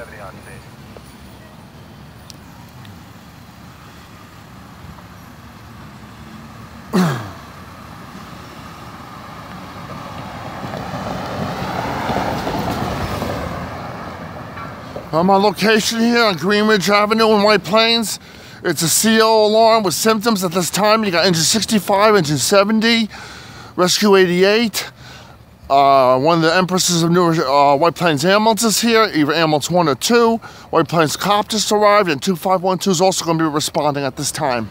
on. I'm on location here on Greenridge Avenue in White Plains. It's a CO alarm with symptoms at this time. You got engine 65, engine 70, rescue 88, uh, one of the Empresses of New uh, White Plains ambulances here, either ambulance 1 or 2. White Plains cop just arrived, and 2512 is also going to be responding at this time.